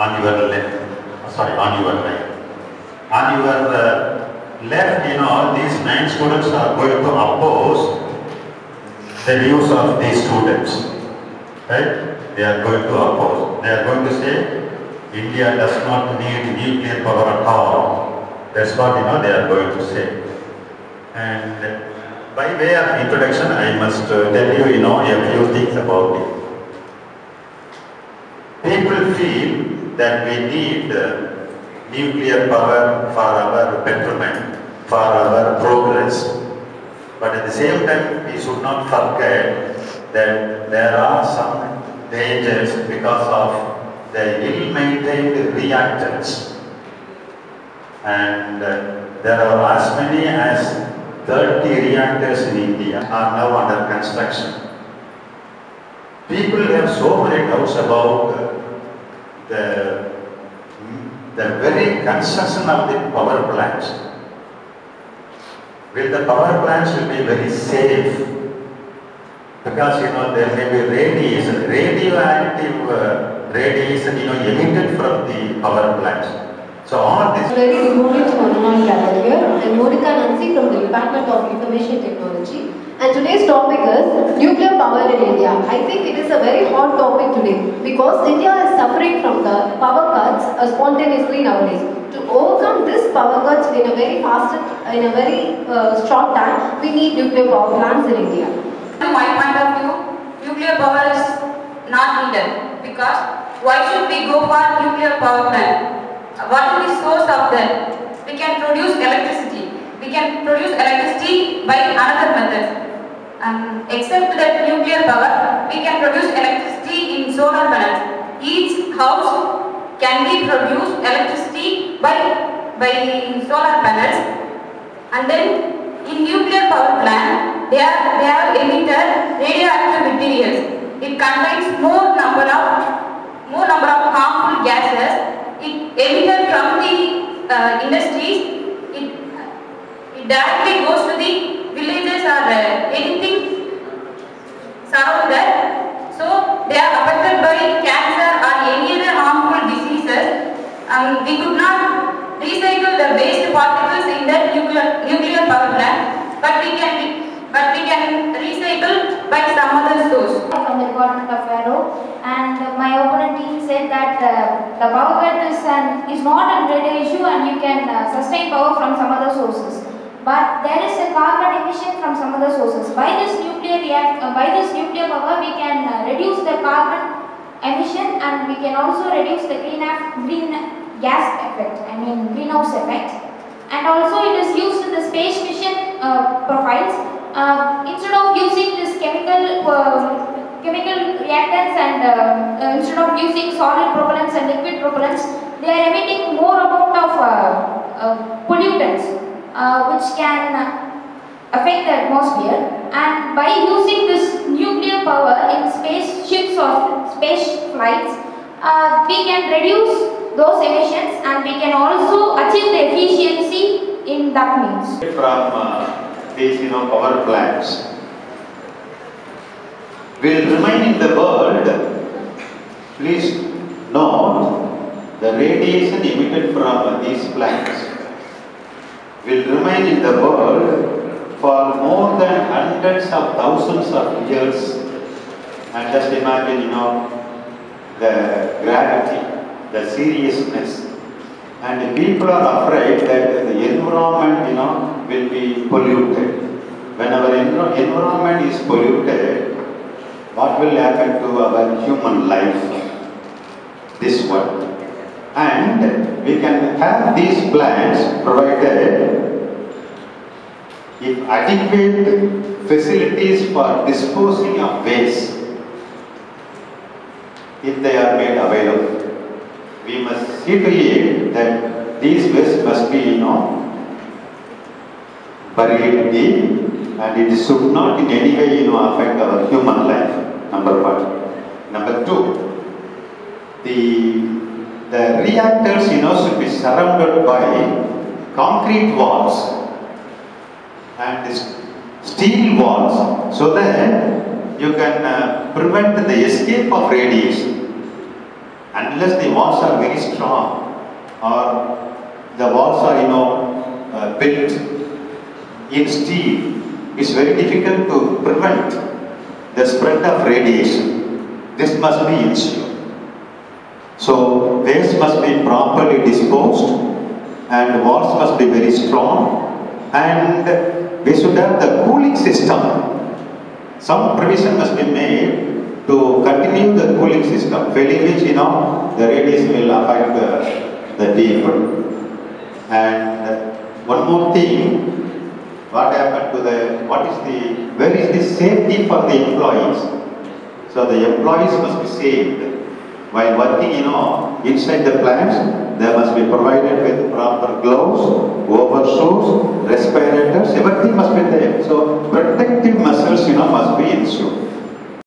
on your left, sorry, on your right. On your uh, left, you know, these nine students are going to oppose the views of these students. Right? They are going to oppose. They are going to say, India does not need nuclear power at all. That's what, you know, they are going to say. And by way of introduction, I must uh, tell you, you know, a few things about it. People feel that we need nuclear power for our betterment, for our progress. But at the same time, we should not forget that there are some dangers because of the ill-maintained reactors. And uh, there are as many as 30 reactors in India are now under construction. People have so many doubts about uh, the, the very construction of the power plants. Will the power plants will be very safe? Because you know there may be radiation, radioactive uh, radiation you know emitted from the power plants. So all this Very good morning to gathered here. I'm Monica Nancy from the Department of Information Technology. And today's topic is nuclear power in India. I think it is a very hot topic today because India from the power cuts uh, spontaneously nowadays. To overcome this power cuts in a very fast, in a very uh, short time, we need nuclear power plants in India. From my point of view, nuclear power is not needed because why should we go for nuclear power plant? What is the source of that? We can produce electricity. We can produce electricity by another method. Um, except that nuclear power, we can produce electricity in solar panels. Each house can be produced electricity by by solar panels. And then in nuclear power plant they are they have emitted radioactive materials. It contains more number of more number of harmful gases. It emitted from the uh, industries. It, it directly goes to the villages or uh, anything surround that so they are affected by cancer or any other harmful diseases um, we could not recycle the waste particles in that nuclear nuclear power plant but we can but we can by some other source from the Department of Aero and my opponent team said that uh, the power cut is, an, is not a greater issue and you can uh, sustain power from some other sources. But there is a carbon emission from some other sources. By this nuclear react, uh, by this nuclear power, we can uh, reduce the carbon emission and we can also reduce the green, green gas effect, I mean greenhouse effect. And also it is used in the space mission uh, profiles. Uh, instead of using this chemical uh, chemical reactants and uh, uh, instead of using solid propellants and liquid propellants, they are emitting more amount of uh, uh, pollutants which can affect the atmosphere. And by using this nuclear power in spaceships or space flights, we can reduce those emissions and we can also achieve the efficiency in that means. from know power plants. Will remain in the world. Please note the radiation emitted from these plants will remain in the world for more than hundreds of thousands of years. And just imagine you know the gravity the seriousness. And people are afraid that the environment, you know, will be polluted. When our env- environment is polluted, what will happen to our human life? This one. And we can have these plants provided if adequate facilities for disposing of waste, if they are made available we must see to it that these waste must be, you know, deep and it should not in any way, you know, affect our human life, number one. Number two, the, the reactors, you know, should be surrounded by concrete walls and steel walls so that you can uh, prevent the escape of radiation. unless the walls are very strong or the walls are, you know, uh, built in steel, it's very difficult to prevent the spread of radiation. This must be ensured. So waste must be properly disposed and walls must be very strong and we should have the cooling system. Some provision must be made to continue the cooling system, failing which you know the radiation will affect the, the people. And one more thing, what happened to the, what is the, where is the safety for the employees? So the employees must be saved. While working, you know, inside the plants, they must be provided with proper gloves, overshoes, respirators, everything must be there. So protective measures, you know, must be ensured.